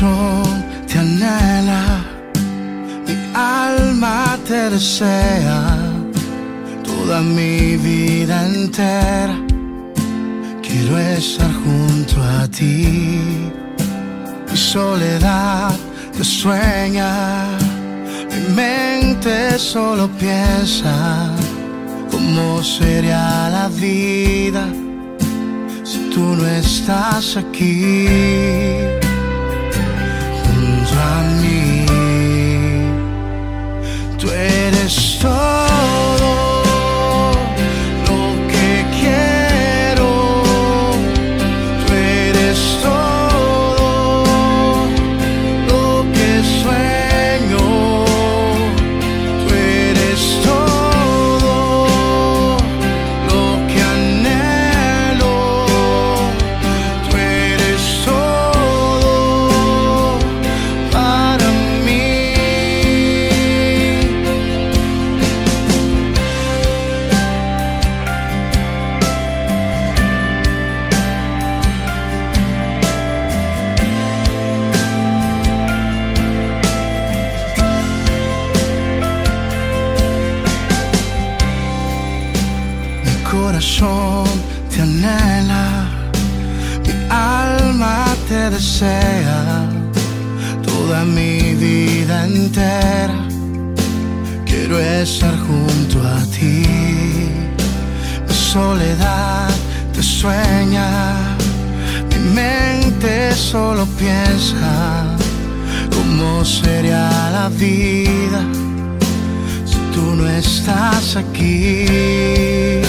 corazón te anhela, mi alma te desea, toda mi vida entera. Quiero estar junto a ti, mi soledad te sueña, mi mente solo piensa cómo sería la vida si tú no estás aquí. Tú corazón te anhela, mi alma te desea, toda mi vida entera. Quiero estar junto a ti, mi soledad te sueña, mi mente solo piensa cómo sería la vida si tú no estás aquí.